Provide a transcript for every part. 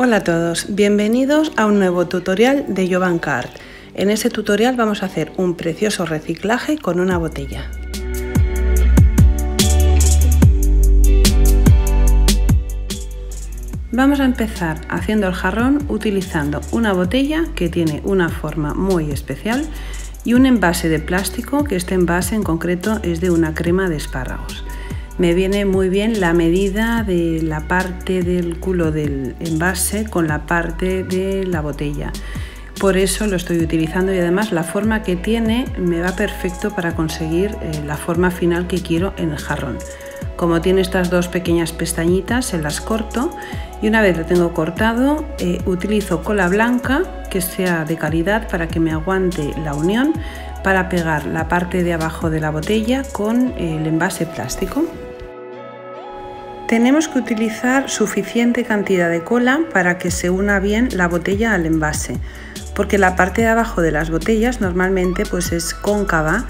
Hola a todos, bienvenidos a un nuevo tutorial de Jovan Card. En este tutorial vamos a hacer un precioso reciclaje con una botella. Vamos a empezar haciendo el jarrón utilizando una botella que tiene una forma muy especial y un envase de plástico que este envase en concreto es de una crema de espárragos me viene muy bien la medida de la parte del culo del envase con la parte de la botella. Por eso lo estoy utilizando y además la forma que tiene me va perfecto para conseguir eh, la forma final que quiero en el jarrón. Como tiene estas dos pequeñas pestañitas, se las corto y una vez lo tengo cortado, eh, utilizo cola blanca que sea de calidad para que me aguante la unión para pegar la parte de abajo de la botella con el envase plástico. Tenemos que utilizar suficiente cantidad de cola para que se una bien la botella al envase, porque la parte de abajo de las botellas normalmente pues es cóncava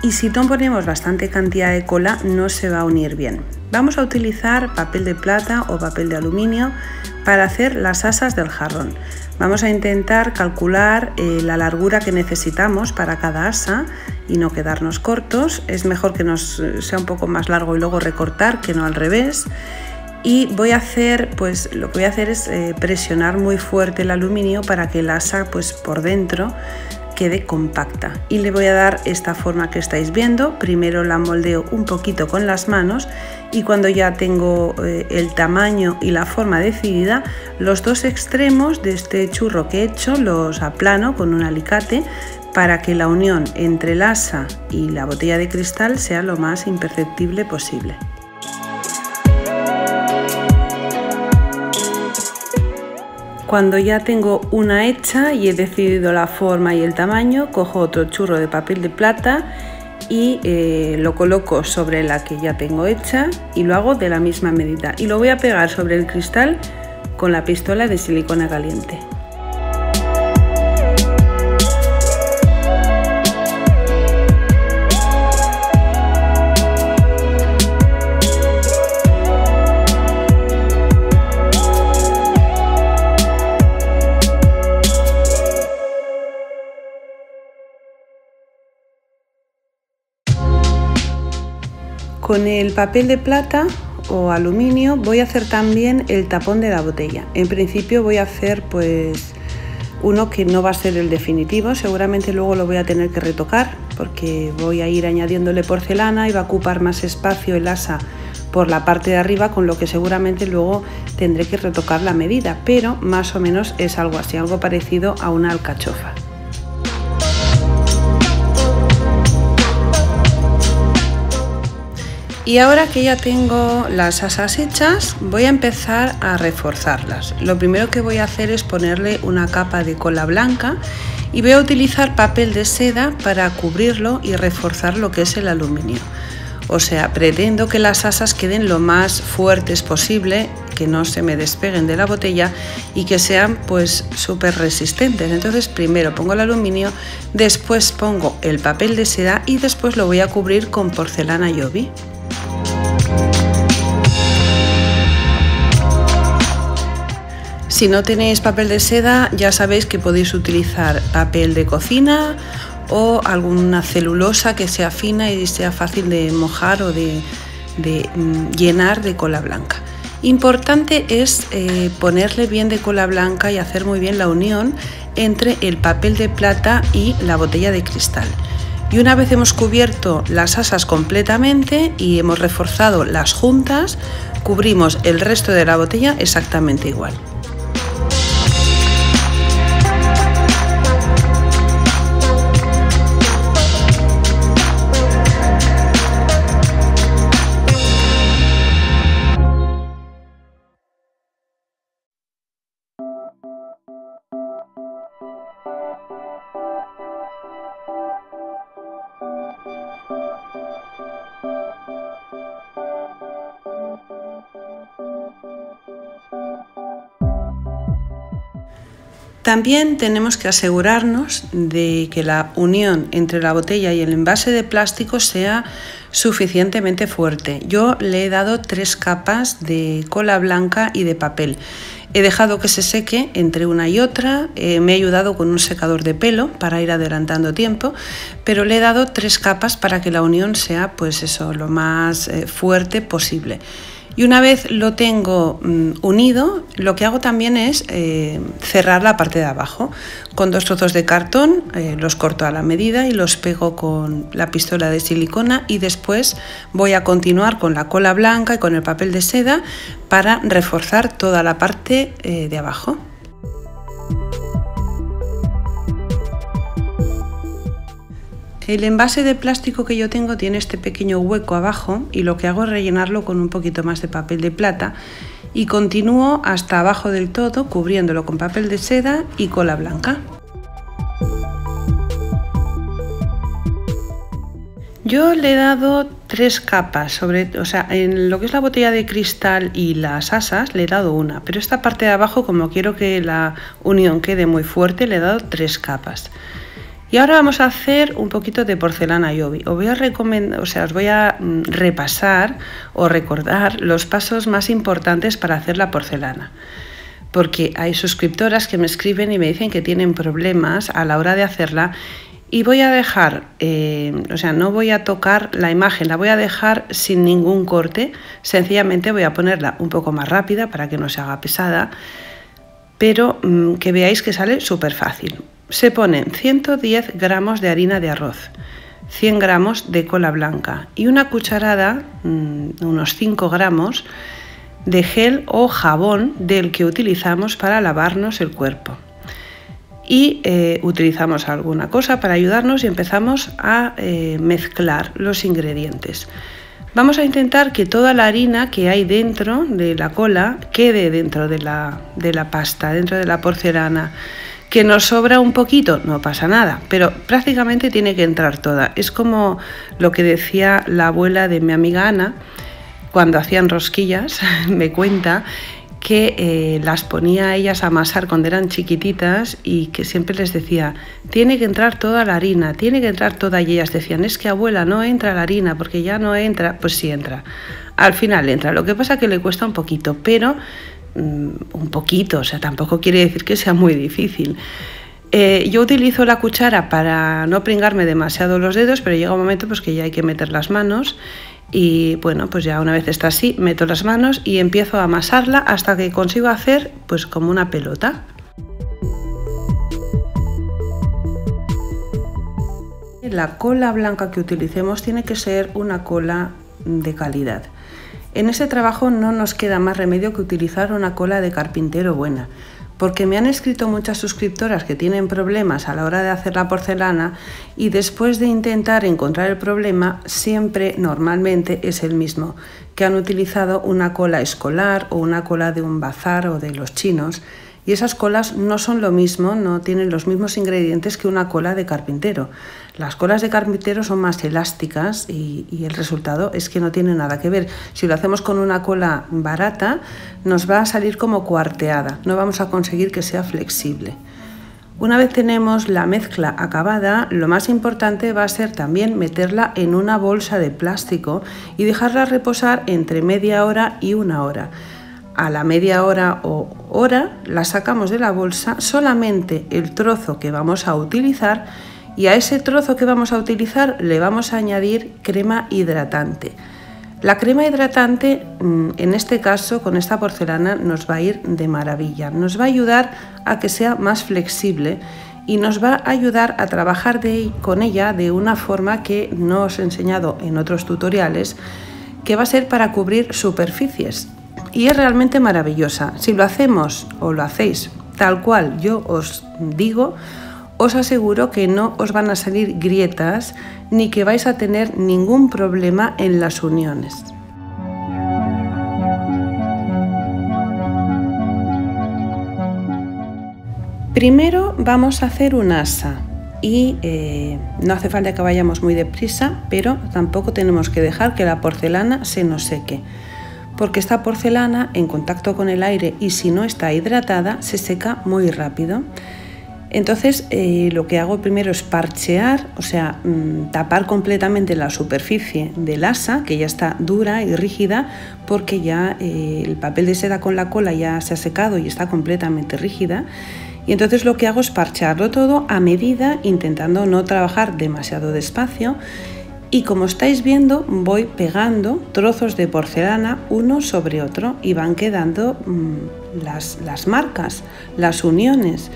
y si no ponemos bastante cantidad de cola no se va a unir bien. Vamos a utilizar papel de plata o papel de aluminio para hacer las asas del jarrón. Vamos a intentar calcular eh, la largura que necesitamos para cada asa y no quedarnos cortos. Es mejor que nos eh, sea un poco más largo y luego recortar que no al revés. Y voy a hacer, pues lo que voy a hacer es eh, presionar muy fuerte el aluminio para que el asa pues por dentro quede compacta y le voy a dar esta forma que estáis viendo primero la moldeo un poquito con las manos y cuando ya tengo eh, el tamaño y la forma decidida los dos extremos de este churro que he hecho los aplano con un alicate para que la unión entre el asa y la botella de cristal sea lo más imperceptible posible. Cuando ya tengo una hecha y he decidido la forma y el tamaño, cojo otro churro de papel de plata y eh, lo coloco sobre la que ya tengo hecha y lo hago de la misma medida. Y lo voy a pegar sobre el cristal con la pistola de silicona caliente. Con el papel de plata o aluminio voy a hacer también el tapón de la botella. En principio voy a hacer pues uno que no va a ser el definitivo, seguramente luego lo voy a tener que retocar porque voy a ir añadiéndole porcelana y va a ocupar más espacio el asa por la parte de arriba, con lo que seguramente luego tendré que retocar la medida, pero más o menos es algo así, algo parecido a una alcachofa. Y ahora que ya tengo las asas hechas, voy a empezar a reforzarlas. Lo primero que voy a hacer es ponerle una capa de cola blanca y voy a utilizar papel de seda para cubrirlo y reforzar lo que es el aluminio. O sea, pretendo que las asas queden lo más fuertes posible, que no se me despeguen de la botella y que sean pues súper resistentes. Entonces primero pongo el aluminio, después pongo el papel de seda y después lo voy a cubrir con porcelana Yobi. Si no tenéis papel de seda, ya sabéis que podéis utilizar papel de cocina o alguna celulosa que sea fina y sea fácil de mojar o de, mm, llenar de cola blanca. Importante es eh, ponerle bien de cola blanca y hacer muy bien la unión entre el papel de plata y la botella de cristal. Y una vez hemos cubierto las asas completamente y hemos reforzado las juntas, cubrimos el resto de la botella exactamente igual. También tenemos que asegurarnos de que la unión entre la botella y el envase de plástico sea suficientemente fuerte. Yo le he dado tres capas de cola blanca y de papel. He dejado que se seque entre una y otra, eh, me he ayudado con un secador de pelo para ir adelantando tiempo, pero le he dado tres capas para que la unión sea pues eso, lo más eh, fuerte posible. Y una vez lo tengo mm, unido, lo que hago también es eh, cerrar la parte de abajo. Con dos trozos de cartón eh, los corto a la medida y los pego con la pistola de silicona y después voy a continuar con la cola blanca y con el papel de seda para reforzar toda la parte eh, de abajo. El envase de plástico que yo tengo tiene este pequeño hueco abajo y lo que hago es rellenarlo con un poquito más de papel de plata y continúo hasta abajo del todo cubriéndolo con papel de seda y cola blanca. Yo le he dado tres capas, sobre, o sea, en lo que es la botella de cristal y las asas le he dado una, pero esta parte de abajo, como quiero que la unión quede muy fuerte, le he dado tres capas. Y ahora vamos a hacer un poquito de porcelana Yobi. Os voy a o sea, os voy a mm, repasar o recordar los pasos más importantes para hacer la porcelana. Porque hay suscriptoras que me escriben y me dicen que tienen problemas a la hora de hacerla y voy a dejar, eh, o sea, no voy a tocar la imagen, la voy a dejar sin ningún corte, sencillamente voy a ponerla un poco más rápida para que no se haga pesada, pero mm, que veáis que sale súper fácil se ponen 110 gramos de harina de arroz, 100 gramos de cola blanca y una cucharada, mm, unos 5 gramos, de gel o jabón del que utilizamos para lavarnos el cuerpo. Y eh, utilizamos alguna cosa para ayudarnos y empezamos a eh, mezclar los ingredientes. Vamos a intentar que toda la harina que hay dentro de la cola quede dentro de la, de la pasta, dentro de la porcelana. Que nos sobra un poquito, no pasa nada, pero prácticamente tiene que entrar toda. Es como lo que decía la abuela de mi amiga Ana, cuando hacían rosquillas, me cuenta que eh, las ponía a ellas a amasar cuando eran chiquititas y que siempre les decía, tiene que entrar toda la harina, tiene que entrar toda. Y ellas decían, es que abuela, no entra la harina, porque ya no entra. Pues sí entra. Al final entra. Lo que pasa es que le cuesta un poquito, pero un poquito, o sea, tampoco quiere decir que sea muy difícil. Eh, yo utilizo la cuchara para no pringarme demasiado los dedos, pero llega un momento pues, que ya hay que meter las manos y bueno, pues ya una vez está así, meto las manos y empiezo a amasarla hasta que consigo hacer pues como una pelota. La cola blanca que utilicemos tiene que ser una cola de calidad. En ese trabajo no nos queda más remedio que utilizar una cola de carpintero buena, porque me han escrito muchas suscriptoras que tienen problemas a la hora de hacer la porcelana y después de intentar encontrar el problema siempre normalmente es el mismo, que han utilizado una cola escolar o una cola de un bazar o de los chinos y esas colas no son lo mismo, no tienen los mismos ingredientes que una cola de carpintero. Las colas de carpintero son más elásticas y, el resultado es que no tiene nada que ver. Si lo hacemos con una cola barata, nos va a salir como cuarteada, no vamos a conseguir que sea flexible. Una vez tenemos la mezcla acabada, lo más importante va a ser también meterla en una bolsa de plástico y dejarla reposar entre media hora y una hora a la media hora o hora la sacamos de la bolsa solamente el trozo que vamos a utilizar y a ese trozo que vamos a utilizar le vamos a añadir crema hidratante. La crema hidratante mm, en este caso con esta porcelana nos va a ir de maravilla, nos va a ayudar a que sea más flexible y nos va a ayudar a trabajar con ella de una forma que no os he enseñado en otros tutoriales que va a ser para cubrir superficies y es realmente maravillosa. Si lo hacemos o lo hacéis tal cual yo os digo, os aseguro que no os van a salir grietas ni que vais a tener ningún problema en las uniones. Primero vamos a hacer un asa y eh, no hace falta que vayamos muy deprisa, pero tampoco tenemos que dejar que la porcelana se nos seque porque esta porcelana en contacto con el aire y si no está hidratada se seca muy rápido. Entonces eh, lo que hago primero es parchear, o sea, mm, tapar completamente la superficie del asa, que ya está dura y rígida, porque ya eh, el papel de seda con la cola ya se ha secado y está completamente rígida. Y entonces lo que hago es parchearlo todo a medida, intentando no trabajar demasiado despacio. Y como estáis viendo, voy pegando trozos de porcelana uno sobre otro y van quedando mm, las marcas, las uniones.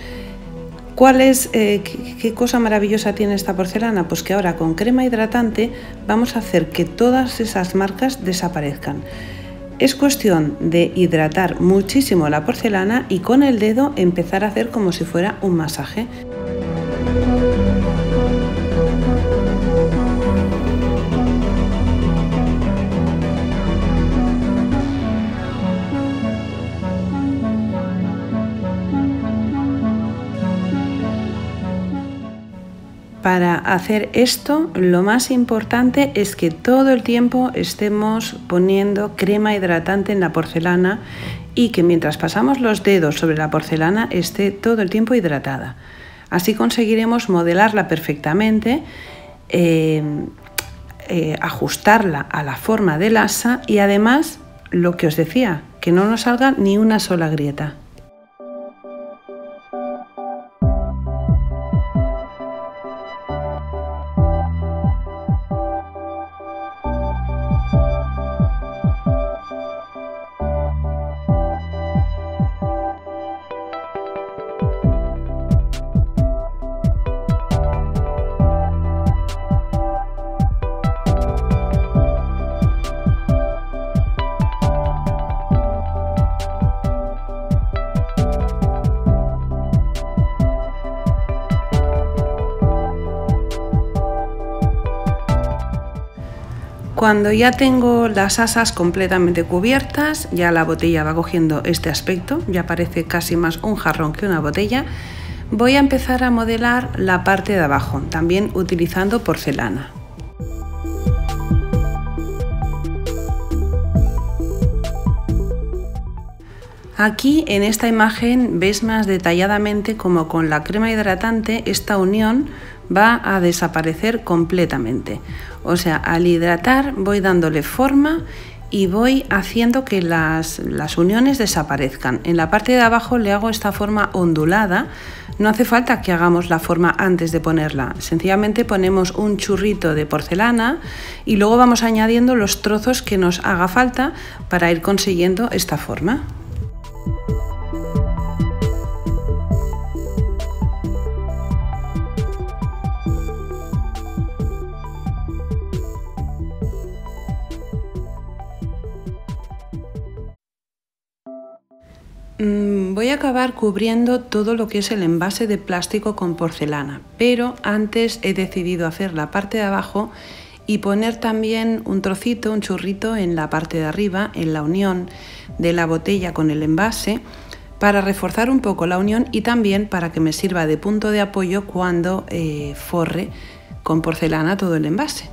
¿Cuál es, eh, qué, cosa maravillosa tiene esta porcelana? Pues que ahora con crema hidratante vamos a hacer que todas esas marcas desaparezcan. Es cuestión de hidratar muchísimo la porcelana y con el dedo empezar a hacer como si fuera un masaje. Para hacer esto, lo más importante es que todo el tiempo estemos poniendo crema hidratante en la porcelana y que mientras pasamos los dedos sobre la porcelana esté todo el tiempo hidratada. Así conseguiremos modelarla perfectamente, eh, eh, ajustarla a la forma del asa y además, lo que os decía, que no nos salga ni una sola grieta. Cuando ya tengo las asas completamente cubiertas, ya la botella va cogiendo este aspecto, ya parece casi más un jarrón que una botella, voy a empezar a modelar la parte de abajo, también utilizando porcelana. Aquí en esta imagen ves más detalladamente como con la crema hidratante esta unión va a desaparecer completamente. O sea, al hidratar voy dándole forma y voy haciendo que las, uniones desaparezcan. En la parte de abajo le hago esta forma ondulada. No hace falta que hagamos la forma antes de ponerla. Sencillamente ponemos un churrito de porcelana y luego vamos añadiendo los trozos que nos haga falta para ir consiguiendo esta forma. Voy a acabar cubriendo todo lo que es el envase de plástico con porcelana, pero antes he decidido hacer la parte de abajo y poner también un trocito, un churrito en la parte de arriba, en la unión de la botella con el envase, para reforzar un poco la unión y también para que me sirva de punto de apoyo cuando eh, forre con porcelana todo el envase.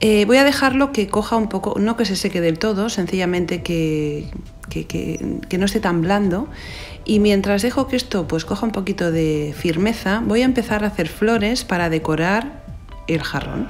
Eh, voy a dejarlo que coja un poco, no que se seque del todo, sencillamente que, no esté tan blando. Y mientras dejo que esto pues coja un poquito de firmeza, voy a empezar a hacer flores para decorar el jarrón.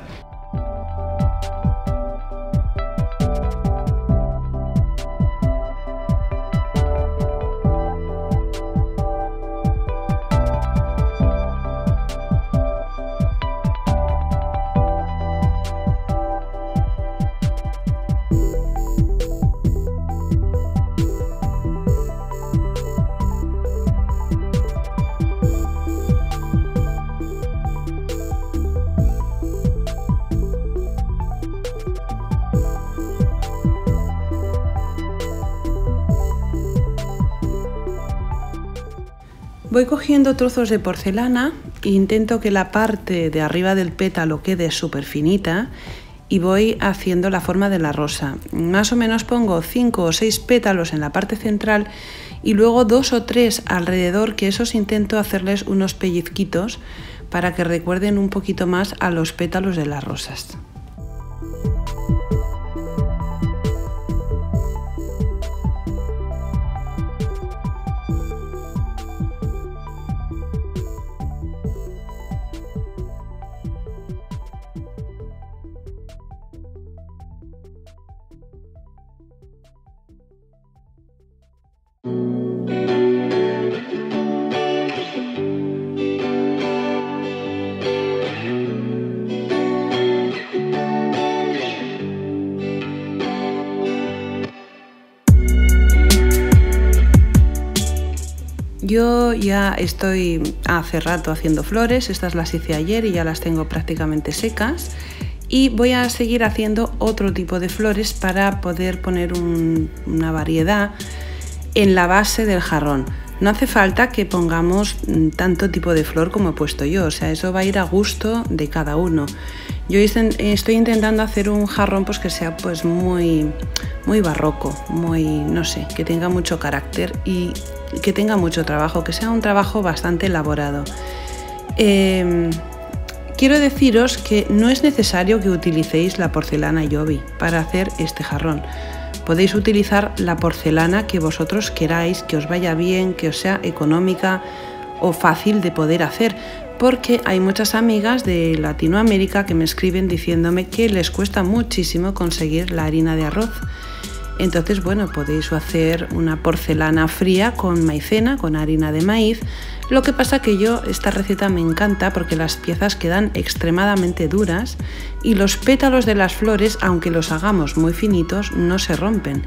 Voy cogiendo trozos de porcelana e intento que la parte de arriba del pétalo quede súper finita y voy haciendo la forma de la rosa. Más o menos pongo 5 o 6 pétalos en la parte central y luego dos o tres alrededor que esos intento hacerles unos pellizquitos para que recuerden un poquito más a los pétalos de las rosas. Ya estoy hace rato haciendo flores, estas las hice ayer y ya las tengo prácticamente secas y voy a seguir haciendo otro tipo de flores para poder poner una variedad en la base del jarrón. No hace falta que pongamos tanto tipo de flor como he puesto yo, o sea, eso va a ir a gusto de cada uno. Yo estoy intentando hacer un jarrón pues que sea pues muy muy barroco, muy no sé, que tenga mucho carácter y que tenga mucho trabajo, que sea un trabajo bastante elaborado. Em, quiero deciros que no es necesario que utilicéis la porcelana Yobi para hacer este jarrón. Podéis utilizar la porcelana que vosotros queráis, que os vaya bien, que os sea económica o fácil de poder hacer, porque hay muchas amigas de Latinoamérica que me escriben diciéndome que les cuesta muchísimo conseguir la harina de arroz. Entonces, bueno, podéis hacer una porcelana fría con maicena, con harina de maíz. Lo que pasa que yo esta receta me encanta porque las piezas quedan extremadamente duras y los pétalos de las flores, aunque los hagamos muy finitos, no se rompen.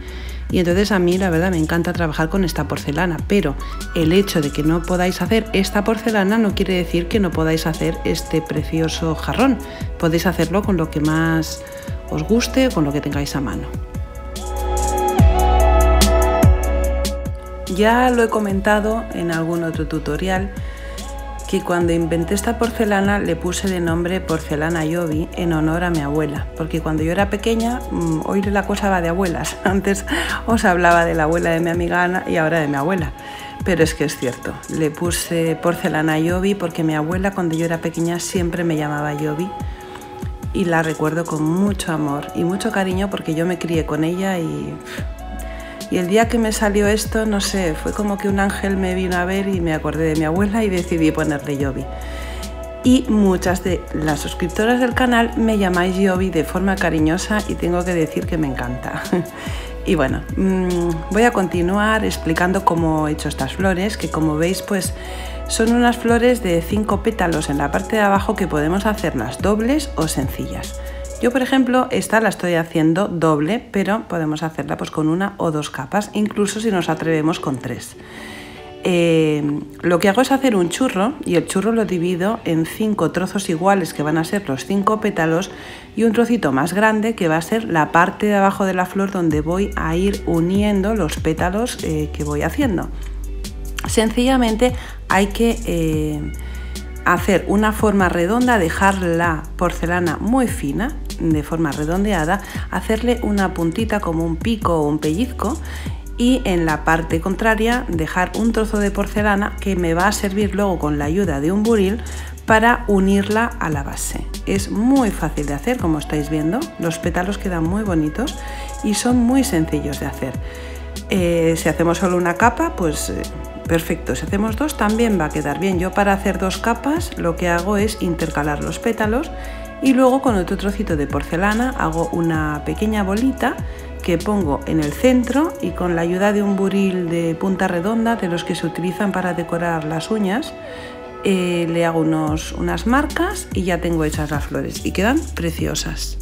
Y entonces a mí la verdad me encanta trabajar con esta porcelana, pero el hecho de que no podáis hacer esta porcelana no quiere decir que no podáis hacer este precioso jarrón. Podéis hacerlo con lo que más os guste con lo que tengáis a mano. Ya lo he comentado en algún otro tutorial que cuando inventé esta porcelana le puse de nombre porcelana Yobi en honor a mi abuela, porque cuando yo era pequeña, mm, hoy la cosa va de abuelas, antes os hablaba de la abuela de mi amiga Ana y ahora de mi abuela, pero es que es cierto, le puse porcelana Yobi porque mi abuela cuando yo era pequeña siempre me llamaba Yobi y la recuerdo con mucho amor y mucho cariño porque yo me crié con ella y y el día que me salió esto, no sé, fue como que un ángel me vino a ver y me acordé de mi abuela y decidí ponerle Yobi. Y muchas de las suscriptoras del canal me llamáis Yobi de forma cariñosa y tengo que decir que me encanta. y bueno, mm, voy a continuar explicando cómo he hecho estas flores, que como veis pues son unas flores de cinco pétalos en la parte de abajo que podemos hacerlas dobles o sencillas. Yo, por ejemplo, esta la estoy haciendo doble, pero podemos hacerla pues, con una o dos capas, incluso si nos atrevemos con tres. Eh, lo que hago es hacer un churro y el churro lo divido en cinco trozos iguales que van a ser los cinco pétalos y un trocito más grande que va a ser la parte de abajo de la flor donde voy a ir uniendo los pétalos eh, que voy haciendo. Sencillamente hay que eh, hacer una forma redonda, dejar la porcelana muy fina de forma redondeada, hacerle una puntita como un pico o un pellizco y en la parte contraria dejar un trozo de porcelana que me va a servir luego con la ayuda de un buril para unirla a la base. Es muy fácil de hacer como estáis viendo, los pétalos quedan muy bonitos y son muy sencillos de hacer. Eh, si hacemos solo una capa, pues eh, perfecto. Si hacemos dos también va a quedar bien. Yo para hacer dos capas lo que hago es intercalar los pétalos y luego con otro trocito de porcelana hago una pequeña bolita que pongo en el centro y con la ayuda de un buril de punta redonda de los que se utilizan para decorar las uñas eh, le hago unos, unas marcas y ya tengo hechas las flores y quedan preciosas.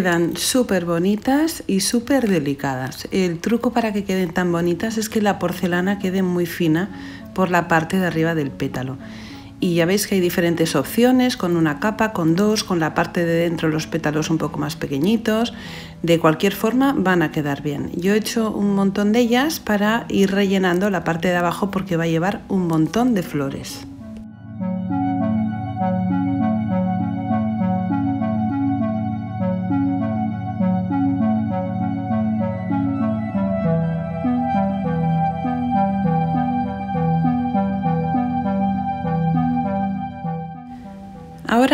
Quedan súper bonitas y súper delicadas. El truco para que queden tan bonitas es que la porcelana quede muy fina por la parte de arriba del pétalo. Y ya veis que hay diferentes opciones, con una capa, con dos, con la parte de dentro los pétalos un poco más pequeñitos. De cualquier forma van a quedar bien. Yo he hecho un montón de ellas para ir rellenando la parte de abajo porque va a llevar un montón de flores.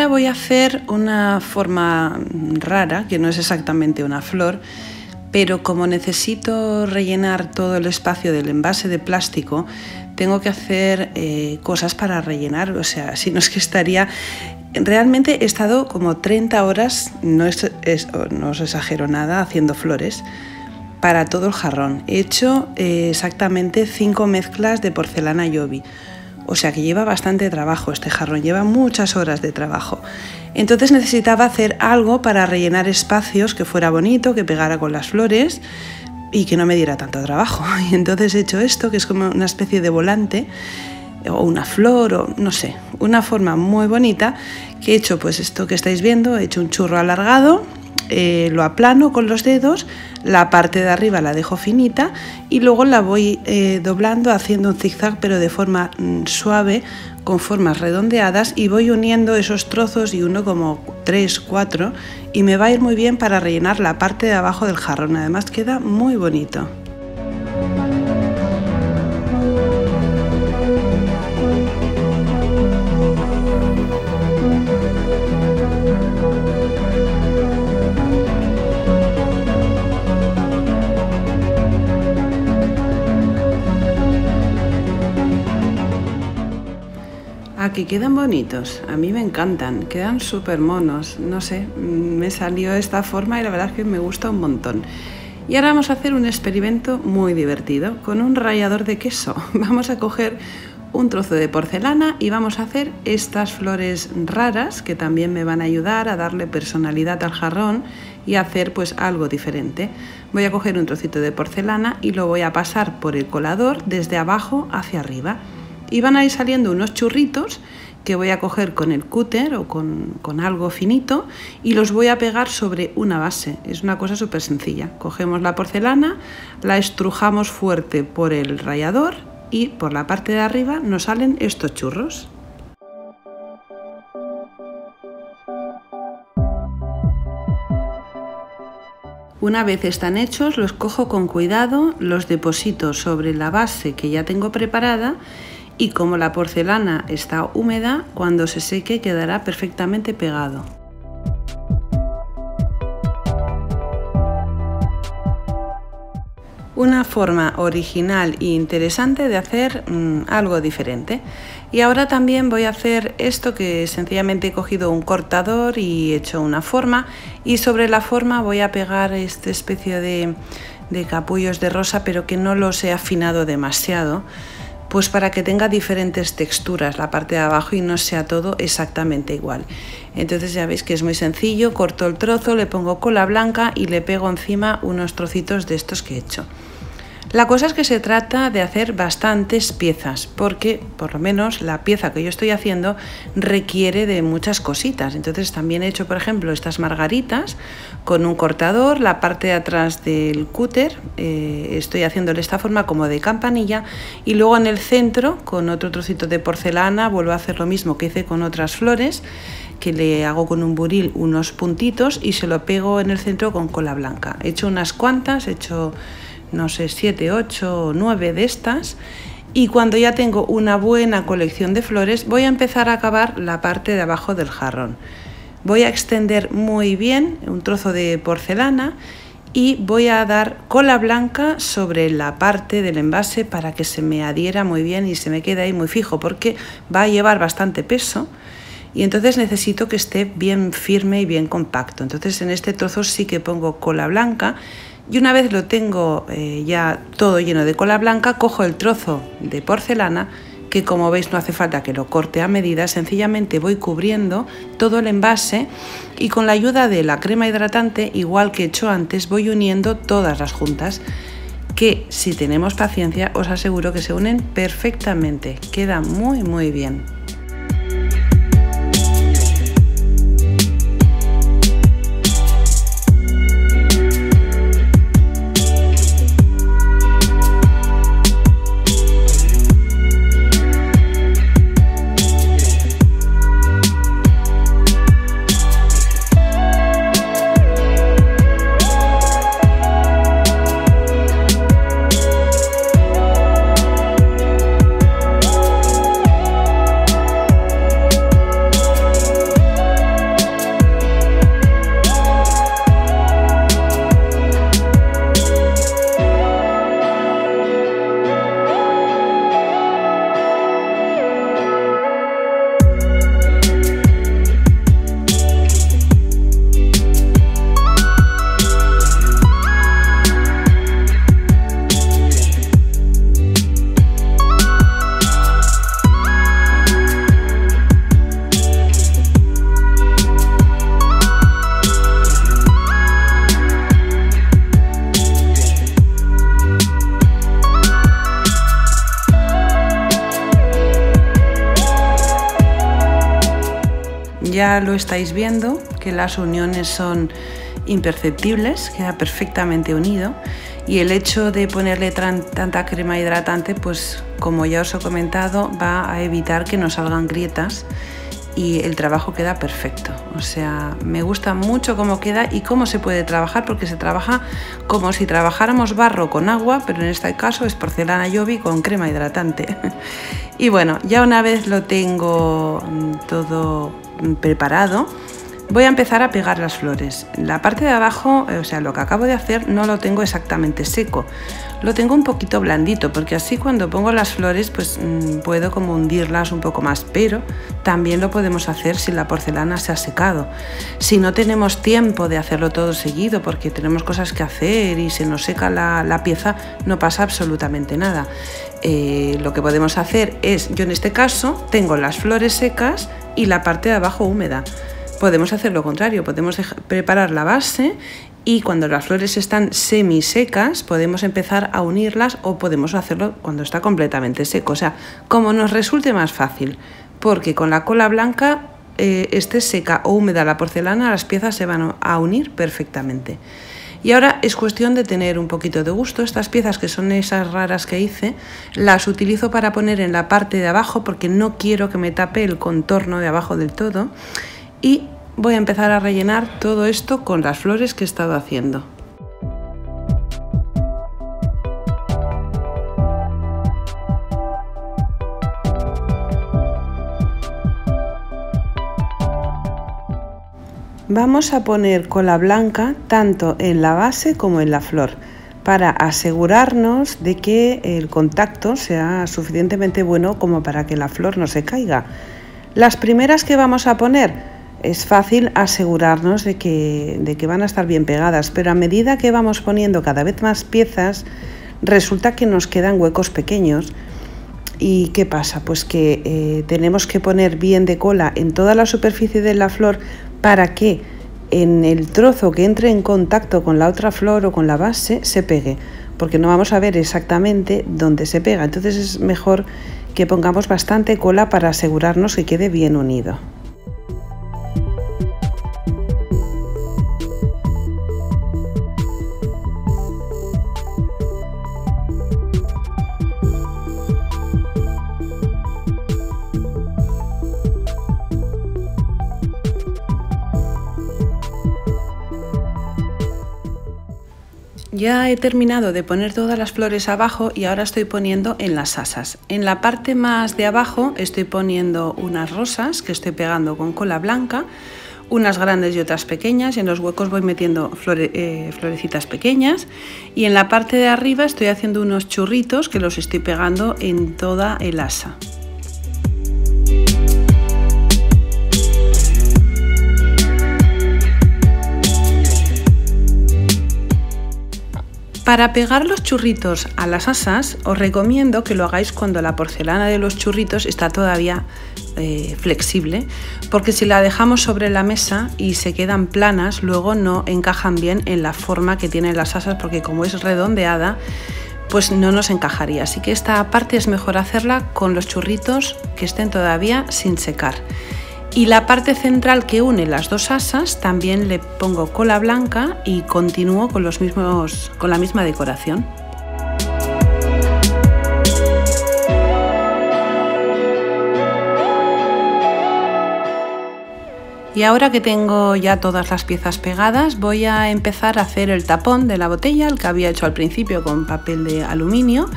Voy a hacer una forma rara, que no es exactamente una flor, pero como necesito rellenar todo el espacio del envase de plástico, tengo que hacer eh, cosas para rellenar, o sea, si no es que estaría... Realmente he estado como 30 horas, no, no os exagero nada, haciendo flores para todo el jarrón. He hecho eh, exactamente 5 mezclas de porcelana Yobi o sea que lleva bastante trabajo este jarrón, lleva muchas horas de trabajo. Entonces necesitaba hacer algo para rellenar espacios que fuera bonito, que pegara con las flores y que no me diera tanto trabajo. Y entonces he hecho esto, que es como una especie de volante o una flor o no sé, una forma muy bonita que he hecho pues esto que estáis viendo, he hecho un churro alargado eh, lo aplano con los dedos, la parte de arriba la dejo finita y luego la voy eh, doblando haciendo un zigzag pero de forma mm, suave con formas redondeadas y voy uniendo esos trozos y uno como 3, 4 y me va a ir muy bien para rellenar la parte de abajo del jarrón, además queda muy bonito. Que quedan bonitos, a mí me encantan, quedan súper monos, no sé, me salió esta forma y la verdad es que me gusta un montón. Y ahora vamos a hacer un experimento muy divertido con un rallador de queso. Vamos a coger un trozo de porcelana y vamos a hacer estas flores raras que también me van a ayudar a darle personalidad al jarrón y hacer pues algo diferente. Voy a coger un trocito de porcelana y lo voy a pasar por el colador desde abajo hacia arriba y van a ir saliendo unos churritos que voy a coger con el cúter o con, algo finito y los voy a pegar sobre una base. Es una cosa súper sencilla. Cogemos la porcelana, la estrujamos fuerte por el rallador y por la parte de arriba nos salen estos churros. Una vez están hechos, los cojo con cuidado, los deposito sobre la base que ya tengo preparada y como la porcelana está húmeda, cuando se seque quedará perfectamente pegado. Una forma original e interesante de hacer mm, algo diferente. Y ahora también voy a hacer esto que sencillamente he cogido un cortador y he hecho una forma y sobre la forma voy a pegar esta especie de, de capullos de rosa pero que no los he afinado demasiado pues para que tenga diferentes texturas la parte de abajo y no sea todo exactamente igual. Entonces ya veis que es muy sencillo, corto el trozo, le pongo cola blanca y le pego encima unos trocitos de estos que he hecho. La cosa es que se trata de hacer bastantes piezas, porque por lo menos la pieza que yo estoy haciendo requiere de muchas cositas. Entonces también he hecho, por ejemplo, estas margaritas con un cortador, la parte de atrás del cúter, eh, estoy haciéndole esta forma como de campanilla, y luego en el centro, con otro trocito de porcelana, vuelvo a hacer lo mismo que hice con otras flores, que le hago con un buril unos puntitos y se lo pego en el centro con cola blanca. He hecho unas cuantas, he hecho no sé, 7, 8 o 9 de estas. Y cuando ya tengo una buena colección de flores, voy a empezar a acabar la parte de abajo del jarrón. Voy a extender muy bien un trozo de porcelana y voy a dar cola blanca sobre la parte del envase para que se me adhiera muy bien y se me quede ahí muy fijo porque va a llevar bastante peso y entonces necesito que esté bien firme y bien compacto. Entonces en este trozo sí que pongo cola blanca y una vez lo tengo eh, ya todo lleno de cola blanca, cojo el trozo de porcelana que como veis no hace falta que lo corte a medida, sencillamente voy cubriendo todo el envase y con la ayuda de la crema hidratante, igual que he hecho antes, voy uniendo todas las juntas que si tenemos paciencia os aseguro que se unen perfectamente, queda muy muy bien. Viendo, que las uniones son imperceptibles, queda perfectamente unido y el hecho de ponerle tanta crema hidratante, pues como ya os he comentado, va a evitar que nos salgan grietas y el trabajo queda perfecto. O sea, me gusta mucho cómo queda y cómo se puede trabajar porque se trabaja como si trabajáramos barro con agua, pero en este caso es porcelana Yobi con crema hidratante. y bueno, ya una vez lo tengo todo preparado, voy a empezar a pegar las flores. La parte de abajo, o sea, lo que acabo de hacer no lo tengo exactamente seco, lo tengo un poquito blandito, porque así cuando pongo las flores pues mm, puedo como hundirlas un poco más, pero también lo podemos hacer si la porcelana se ha secado. Si no tenemos tiempo de hacerlo todo seguido, porque tenemos cosas que hacer y se nos seca la, pieza, no pasa absolutamente nada. Eh, lo que podemos hacer es, yo en este caso tengo las flores secas y la parte de abajo húmeda. Podemos hacer lo contrario, podemos preparar la base y cuando las flores están semi secas podemos empezar a unirlas o podemos hacerlo cuando está completamente seco. O sea, como nos resulte más fácil, porque con la cola blanca eh, esté seca o húmeda la porcelana, las piezas se van a unir perfectamente. Y ahora es cuestión de tener un poquito de gusto. Estas piezas que son esas raras que hice, las utilizo para poner en la parte de abajo porque no quiero que me tape el contorno de abajo del todo. Y voy a empezar a rellenar todo esto con las flores que he estado haciendo. Vamos a poner cola blanca tanto en la base como en la flor para asegurarnos de que el contacto sea suficientemente bueno como para que la flor no se caiga. Las primeras que vamos a poner es fácil asegurarnos de que, van a estar bien pegadas, pero a medida que vamos poniendo cada vez más piezas, resulta que nos quedan huecos pequeños. ¿Y qué pasa? Pues que eh, tenemos que poner bien de cola en toda la superficie de la flor para que en el trozo que entre en contacto con la otra flor o con la base se pegue, porque no vamos a ver exactamente dónde se pega. Entonces es mejor que pongamos bastante cola para asegurarnos que quede bien unido. Ya he terminado de poner todas las flores abajo y ahora estoy poniendo en las asas. En la parte más de abajo estoy poniendo unas rosas que estoy pegando con cola blanca, unas grandes y otras pequeñas y en los huecos voy metiendo eh, florecitas pequeñas y en la parte de arriba estoy haciendo unos churritos que los estoy pegando en toda el asa. Para pegar los churritos a las asas os recomiendo que lo hagáis cuando la porcelana de los churritos está todavía eh, flexible, porque si la dejamos sobre la mesa y se quedan planas, luego no encajan bien en la forma que tienen las asas, porque como es redondeada, pues no nos encajaría. Así que esta parte es mejor hacerla con los churritos que estén todavía sin secar. Y la parte central que une las dos asas también le pongo cola blanca y continúo con, los mismos, con la misma decoración. Y ahora que tengo ya todas las piezas pegadas, voy a empezar a hacer el tapón de la botella, el que había hecho al principio con papel de aluminio,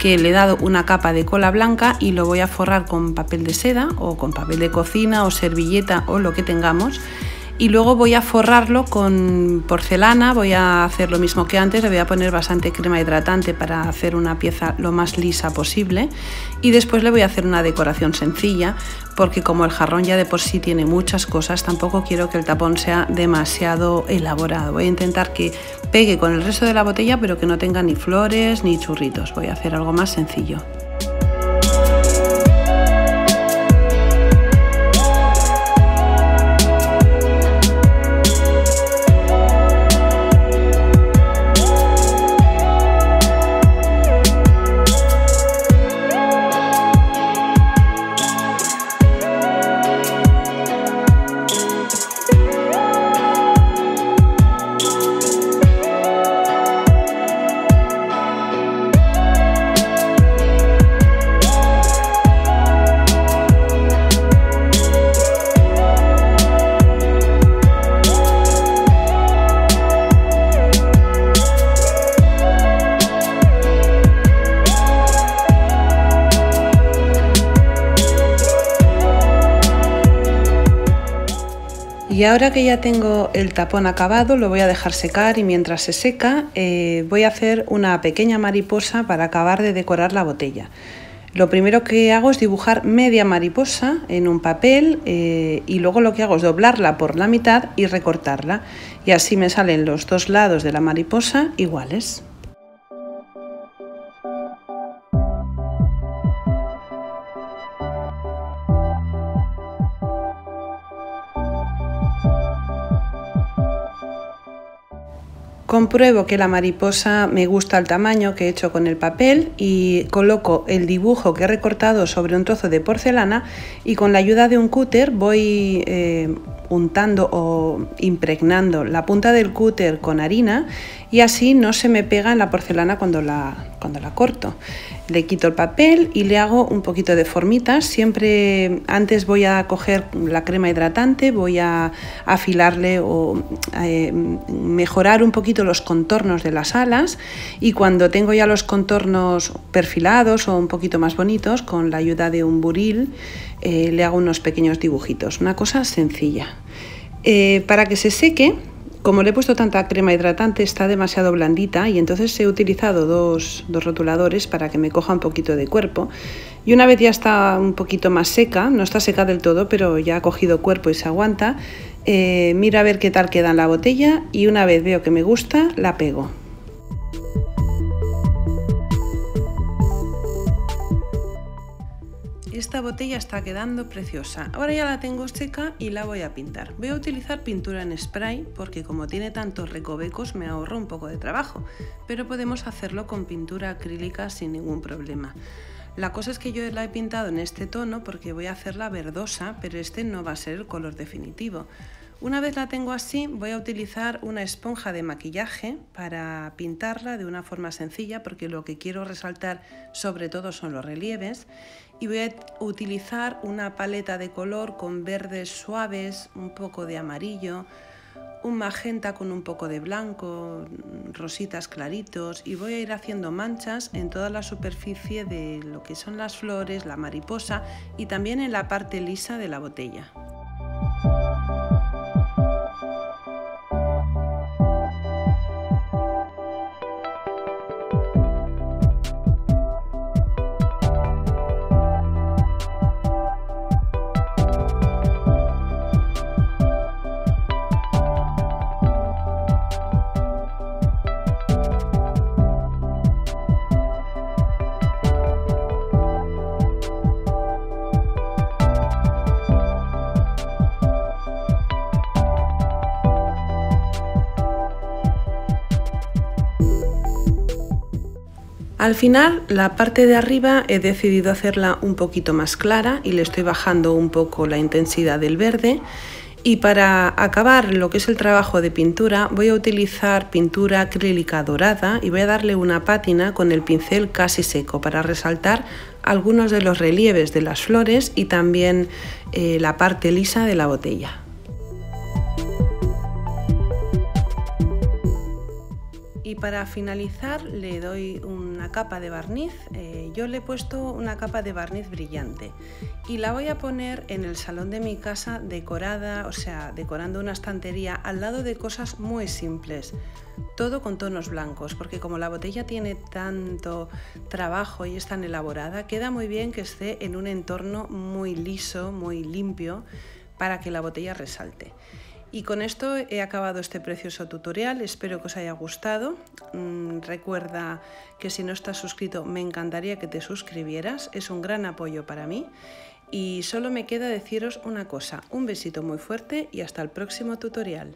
que le he dado una capa de cola blanca y lo voy a forrar con papel de seda o con papel de cocina o servilleta o lo que tengamos y luego voy a forrarlo con porcelana, voy a hacer lo mismo que antes, le voy a poner bastante crema hidratante para hacer una pieza lo más lisa posible y después le voy a hacer una decoración sencilla porque como el jarrón ya de por sí tiene muchas cosas, tampoco quiero que el tapón sea demasiado elaborado. Voy a intentar que pegue con el resto de la botella pero que no tenga ni flores ni churritos, voy a hacer algo más sencillo. Y ahora que ya tengo el tapón acabado, lo voy a dejar secar y mientras se seca eh, voy a hacer una pequeña mariposa para acabar de decorar la botella. Lo primero que hago es dibujar media mariposa en un papel eh, y luego lo que hago es doblarla por la mitad y recortarla y así me salen los dos lados de la mariposa iguales. Compruebo que la mariposa me gusta el tamaño que he hecho con el papel y coloco el dibujo que he recortado sobre un trozo de porcelana y con la ayuda de un cúter voy eh, untando o impregnando la punta del cúter con harina y así no se me pega en la porcelana cuando la, cuando la corto. Le quito el papel y le hago un poquito de formitas. Siempre antes voy a coger la crema hidratante, voy a afilarle o eh, mejorar un poquito los contornos de las alas y cuando tengo ya los contornos perfilados o un poquito más bonitos, con la ayuda de un buril, eh, le hago unos pequeños dibujitos. Una cosa sencilla. Eh, para que se seque, como le he puesto tanta crema hidratante está demasiado blandita y entonces he utilizado dos, rotuladores para que me coja un poquito de cuerpo. Y una vez ya está un poquito más seca, no está seca del todo, pero ya ha cogido cuerpo y se aguanta, eh, miro a ver qué tal queda en la botella y una vez veo que me gusta, la pego. Esta botella está quedando preciosa. Ahora ya la tengo seca y la voy a pintar. Voy a utilizar pintura en spray porque como tiene tantos recovecos me ahorro un poco de trabajo, pero podemos hacerlo con pintura acrílica sin ningún problema. La cosa es que yo la he pintado en este tono porque voy a hacerla verdosa, pero este no va a ser el color definitivo. Una vez la tengo así, voy a utilizar una esponja de maquillaje para pintarla de una forma sencilla porque lo que quiero resaltar sobre todo son los relieves y voy a utilizar una paleta de color con verdes suaves, un poco de amarillo, un magenta con un poco de blanco, rositas claritos y voy a ir haciendo manchas en toda la superficie de lo que son las flores, la mariposa y también en la parte lisa de la botella. Al final la parte de arriba he decidido hacerla un poquito más clara y le estoy bajando un poco la intensidad del verde y para acabar lo que es el trabajo de pintura voy a utilizar pintura acrílica dorada y voy a darle una pátina con el pincel casi seco para resaltar algunos de los relieves de las flores y también eh, la parte lisa de la botella. Y para finalizar le doy una capa de barniz. Eh, yo le he puesto una capa de barniz brillante y la voy a poner en el salón de mi casa decorada, o sea, decorando una estantería al lado de cosas muy simples. Todo con tonos blancos, porque como la botella tiene tanto trabajo y es tan elaborada, queda muy bien que esté en un entorno muy liso, muy limpio, para que la botella resalte. Y con esto he acabado este precioso tutorial, espero que os haya gustado. Mm, recuerda que si no estás suscrito me encantaría que te suscribieras, es un gran apoyo para mí. Y solo me queda deciros una cosa, un besito muy fuerte y hasta el próximo tutorial.